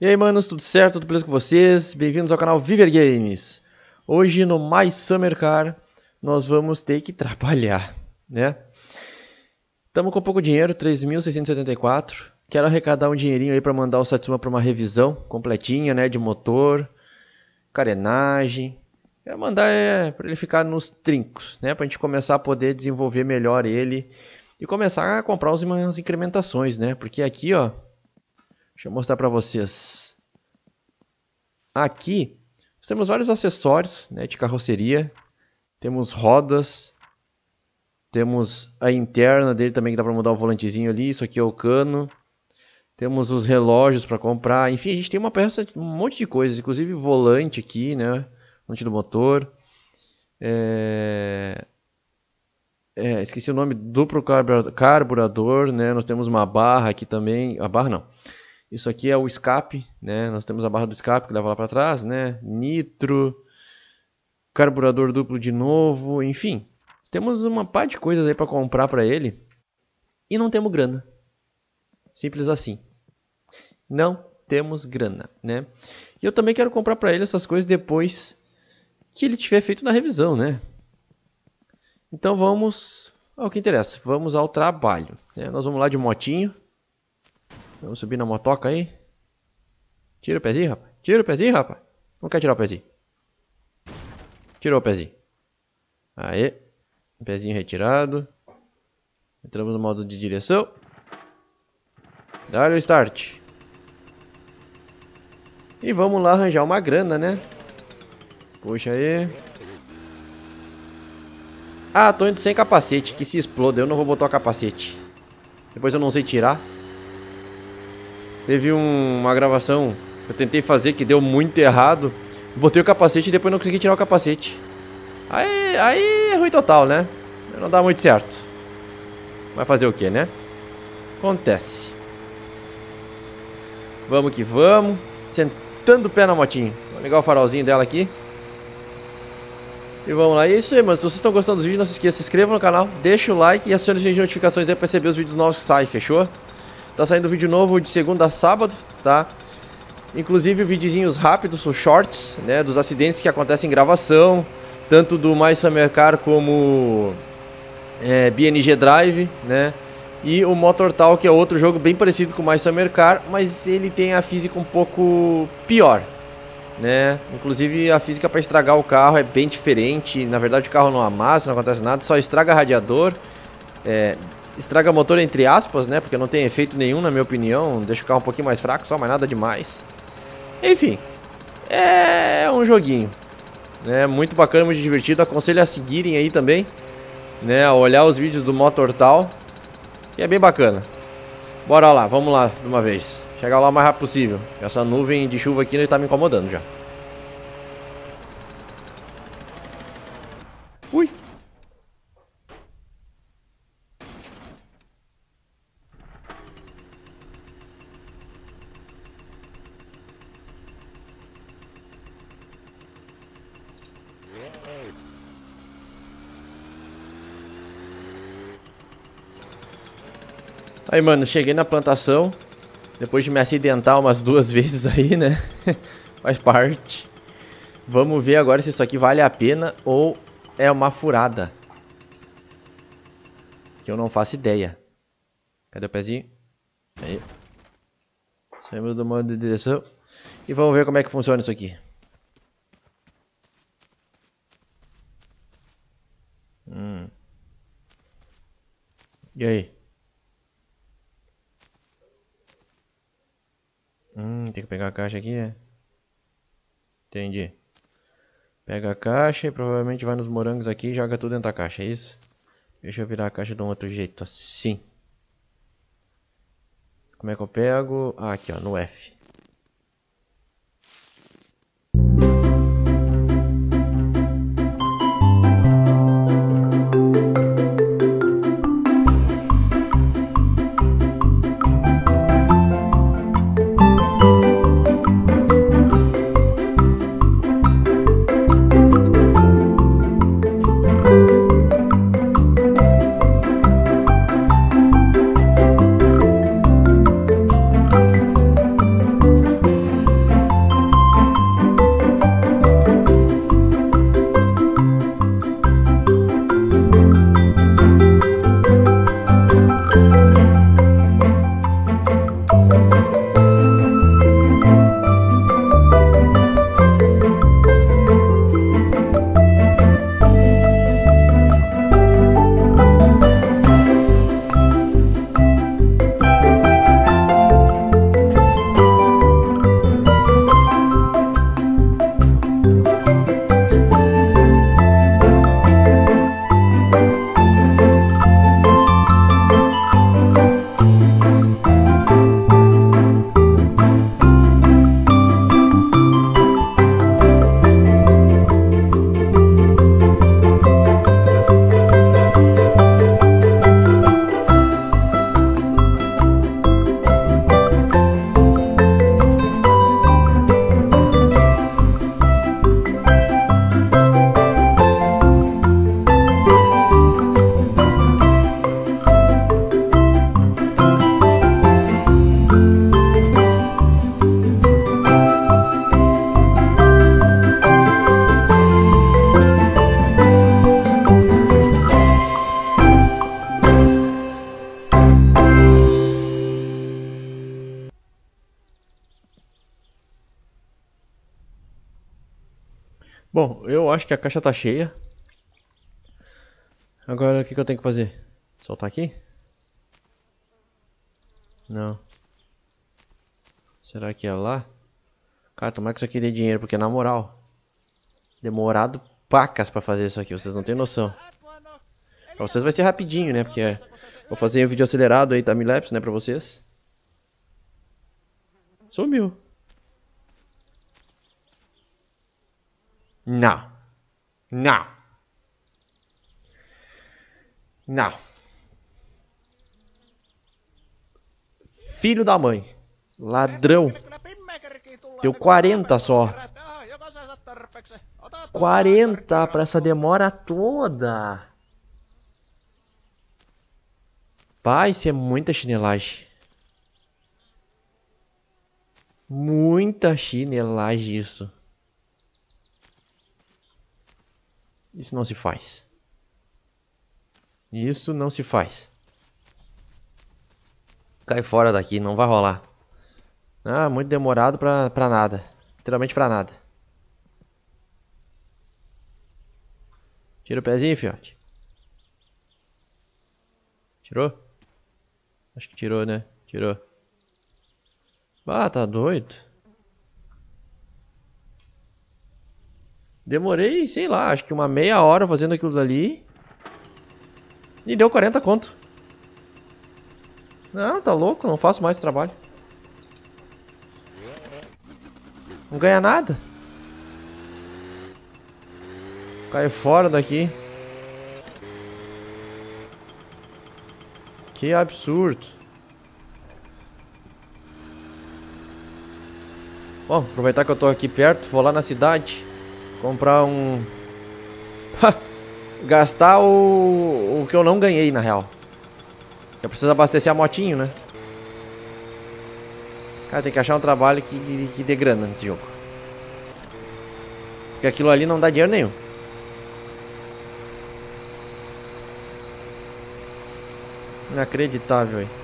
E aí, manos, tudo certo? Tudo beleza com vocês? Bem-vindos ao canal Viver Games. Hoje no Mais Summer Car nós vamos ter que trabalhar, né? Estamos com pouco dinheiro, 3.674. Quero arrecadar um dinheirinho aí para mandar o Satsuma para uma revisão completinha, né, de motor, carenagem. Quero mandar é, para ele ficar nos trincos, né, para a gente começar a poder desenvolver melhor ele e começar a comprar umas incrementações, né? Porque aqui, ó, Deixa eu mostrar para vocês. Aqui nós temos vários acessórios né, de carroceria. Temos rodas. Temos a interna dele também que dá para mudar o volantezinho ali. Isso aqui é o cano. Temos os relógios para comprar. Enfim, a gente tem uma peça, um monte de coisas. Inclusive volante aqui, né? Volante do motor. É... É, esqueci o nome. Duplo carburador, né? Nós temos uma barra aqui também. A barra não. Isso aqui é o escape, né? Nós temos a barra do escape que leva lá para trás, né? Nitro, carburador duplo de novo, enfim. Temos uma par de coisas aí para comprar para ele e não temos grana. Simples assim. Não temos grana, né? E eu também quero comprar para ele essas coisas depois que ele tiver feito na revisão, né? Então vamos ao que interessa. Vamos ao trabalho. Né? Nós vamos lá de motinho. Vamos subir na motoca aí. Tira o pezinho, rapaz. Tira o pezinho, rapaz. Não quer tirar o pezinho. Tirou o pezinho. Aê. Pezinho retirado. Entramos no modo de direção. Dá-lhe o start. E vamos lá arranjar uma grana, né? Puxa aí. Ah, tô indo sem capacete, que se exploda. Eu não vou botar o capacete. Depois eu não sei tirar. Teve um, uma gravação que eu tentei fazer que deu muito errado. Botei o capacete e depois não consegui tirar o capacete. Aí, aí é ruim total, né? Não dá muito certo. Vai fazer o que, né? Acontece. Vamos que vamos. Sentando o pé na motinha. Vou ligar o farolzinho dela aqui. E vamos lá. E é isso aí, mano. Se vocês estão gostando dos vídeos, não se esqueça, se inscreva no canal, deixa o like e acione as notificações aí para receber os vídeos novos que saem, fechou? Tá saindo vídeo novo de segunda a sábado, tá? Inclusive videozinhos rápidos, os shorts, né? Dos acidentes que acontecem em gravação. Tanto do Mais Summer Car como é, BNG Drive, né? E o Motor Tal, que é outro jogo bem parecido com o Mais Summer Car, mas ele tem a física um pouco pior, né? Inclusive a física para estragar o carro é bem diferente. Na verdade o carro não amassa, não acontece nada, só estraga radiador. É, estraga motor entre aspas, né? Porque não tem efeito nenhum, na minha opinião. Deixa o carro um pouquinho mais fraco, só, mas nada demais. Enfim, é um joguinho. Né? Muito bacana, muito divertido. Aconselho a seguirem aí também. Né? A olhar os vídeos do Motortal. Que é bem bacana. Bora lá, vamos lá de uma vez. Chegar lá o mais rápido possível. Essa nuvem de chuva aqui está me incomodando já. Aí, mano, cheguei na plantação. Depois de me acidentar umas duas vezes aí, né? Faz parte. Vamos ver agora se isso aqui vale a pena ou é uma furada. Que eu não faço ideia. Cadê o pezinho? Aí. Saímos do modo de direção. E vamos ver como é que funciona isso aqui. Hum. E aí? Hum, tem que pegar a caixa aqui, é? Entendi. Pega a caixa e provavelmente vai nos morangos aqui e joga tudo dentro da caixa, é isso? Deixa eu virar a caixa de um outro jeito, assim. Como é que eu pego? Ah, aqui ó, no F. Bom, eu acho que a caixa tá cheia. Agora o que, que eu tenho que fazer? Soltar aqui? Não. Será que é lá? Cara, tomara que isso aqui dê dinheiro, porque na moral, demorado pacas pra fazer isso aqui, vocês não tem noção. Pra vocês vai ser rapidinho, né? Porque vou fazer um vídeo acelerado aí, timelapse, né, pra vocês. Sumiu. Não. Não. Não. Filho da mãe. Ladrão. Deu 40 só. 40 pra essa demora toda. Pai, isso é muita chinelagem. Muita chinelagem isso. Isso não se faz. Isso não se faz. Cai fora daqui, não vai rolar. Ah, muito demorado pra, pra nada. Literalmente pra nada. Tira o pezinho, fiote. Tirou? Acho que tirou, né? Tirou. Ah, tá doido. Demorei, sei lá, acho que uma meia hora fazendo aquilo dali. E deu 40 conto. Não, tá louco, não faço mais trabalho. Não ganha nada. Cai fora daqui. Que absurdo. Bom, aproveitar que eu tô aqui perto, vou lá na cidade comprar um... Gastar o... o que eu não ganhei, na real. Eu preciso abastecer a motinho, né? Cara, tem que achar um trabalho que, que dê grana nesse jogo. Porque aquilo ali não dá dinheiro nenhum. Inacreditável aí.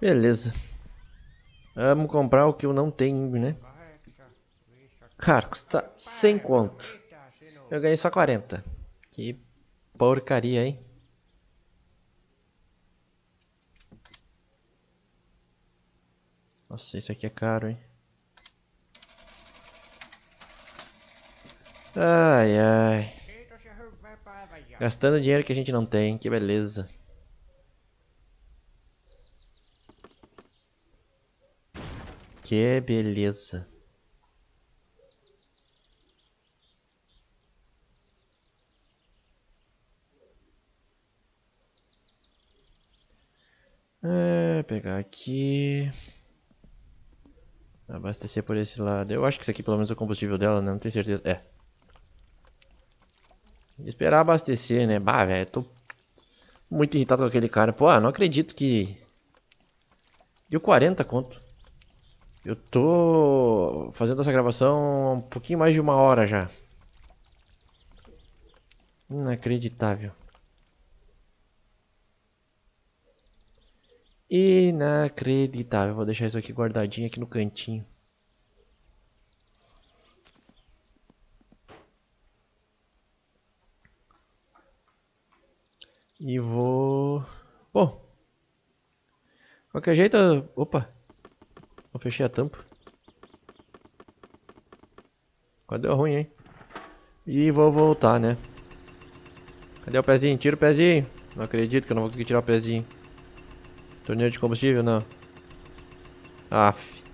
Beleza. Vamos comprar o que eu não tenho, né? Cara, custa 100 conto. Eu ganhei só 40. Que porcaria, hein? Nossa, isso aqui é caro, hein? Ai, ai. Gastando dinheiro que a gente não tem, que beleza. Que beleza. É, pegar aqui. Abastecer por esse lado. Eu acho que isso aqui pelo menos é o combustível dela, né? Não tenho certeza. É. Esperar abastecer, né? Bah, velho, tô muito irritado com aquele cara. Pô, não acredito que... Deu 40 conto. Eu tô fazendo essa gravação um pouquinho mais de uma hora já. Inacreditável. Inacreditável. Vou deixar isso aqui guardadinho aqui no cantinho. E vou... Bom. Qualquer jeito... Opa. Não fechei a tampa. Quase deu ruim, hein? E vou voltar, né? Cadê o pezinho? Tira o pezinho. Não acredito que eu não vou conseguir tirar o pezinho. Torneio de combustível, não. Aff.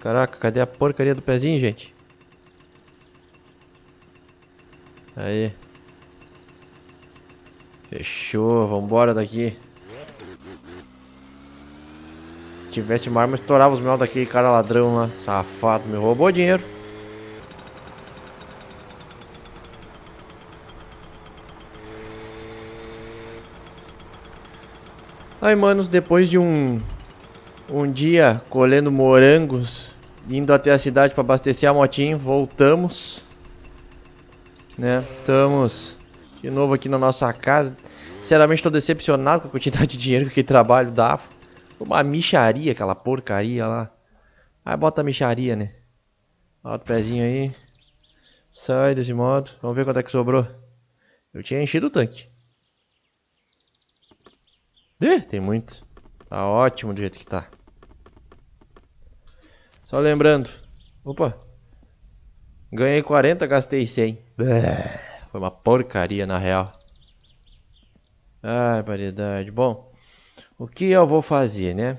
Caraca, cadê a porcaria do pezinho, gente? Aí. Fechou, vambora daqui. Se tivesse uma arma, estourava os meus daquele cara ladrão lá. Safado, me roubou dinheiro. Aí, manos, depois de um um dia colhendo morangos indo até a cidade para abastecer a motinho, voltamos. Né? Estamos de novo aqui na nossa casa. Sinceramente estou decepcionado com a quantidade de dinheiro que trabalho dava. Uma micharia, aquela porcaria lá. Aí bota a micharia, né? Bota o pezinho aí. Sai desse modo. Vamos ver quanto é que sobrou. Eu tinha enchido o tanque. Ih, tem muito. Tá ótimo do jeito que tá. Só lembrando. Opa. Ganhei 40, gastei 100. Foi uma porcaria na real. Ai, variedade. Bom, o que eu vou fazer, né?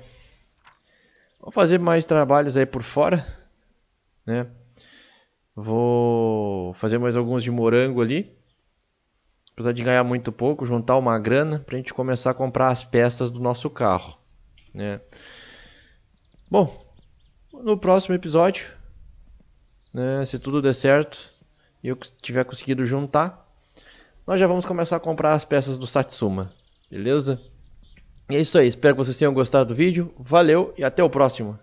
Vou fazer mais trabalhos aí por fora, né? Vou fazer mais alguns de morango ali. Apesar de ganhar muito pouco, juntar uma grana pra gente começar a comprar as peças do nosso carro, né? Bom, no próximo episódio, né, se tudo der certo e eu tiver conseguido juntar, nós já vamos começar a comprar as peças do Satsuma, beleza? E é isso aí, espero que vocês tenham gostado do vídeo, valeu e até o próximo.